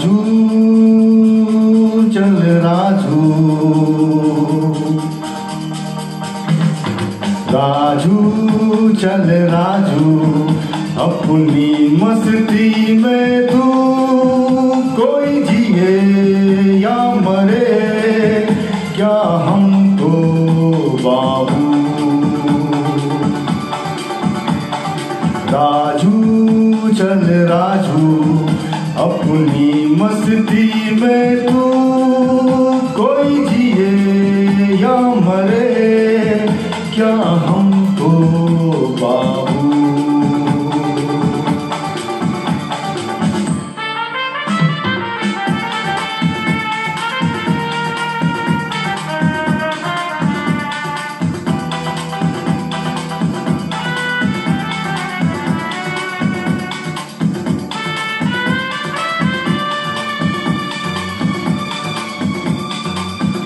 राजू, चल राजू। राजू, चल राजू, अपनी मस्ती में तू कोई जिए या मरे, क्या हम तो बाबू? राजू, चल राजू, अपनी मस्ती में तू कोई जिए या मरे क्या हम तो बाबू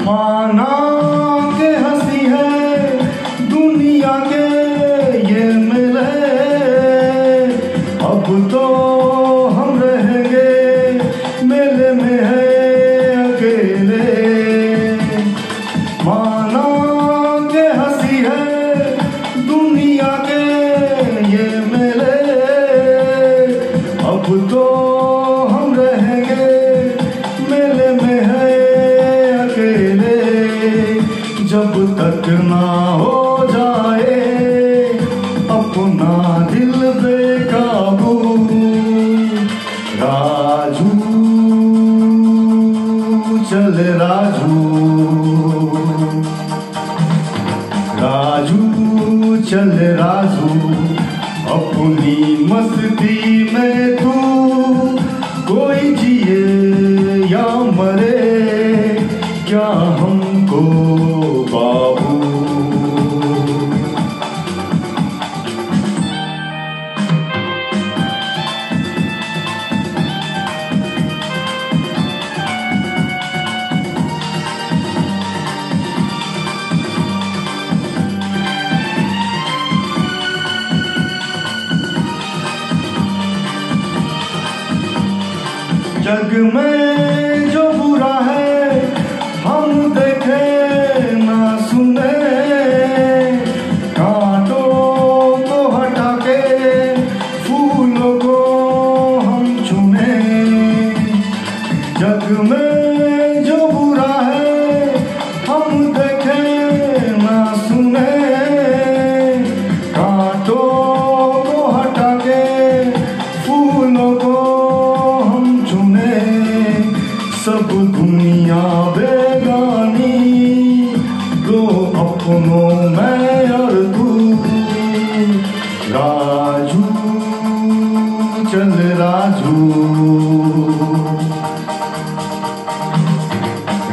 माना के हँसी है, दुनिया के ये अब तो हम में है अकेले। माना के हँसी है, दुनिया के ये अब तो जब तक ना हो जाए अपना दिल बेकाबू। राजू चल राजू। राजू चल राजू। जग में सब दुनिया बेगानी दो अपनों में और तू राजू, चल राजू।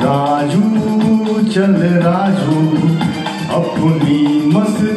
राजू, चल राजू। अपनी मस्ती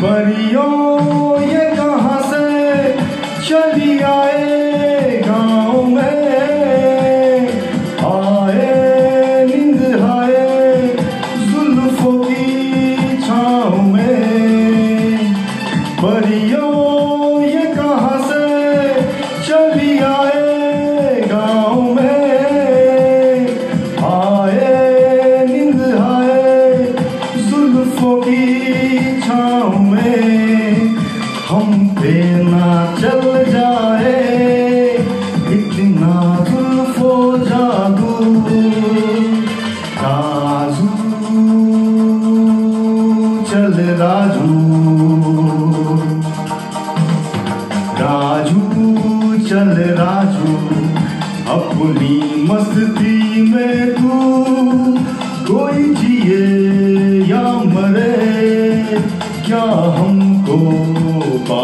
परियों, ये कहाँ से चली आए गाँव में आए, नींद आए, जुल्फों की छाँव में। परियों राजू चल राजू अपनी मस्ती में तू कोई जिए या मरे क्या हमको पा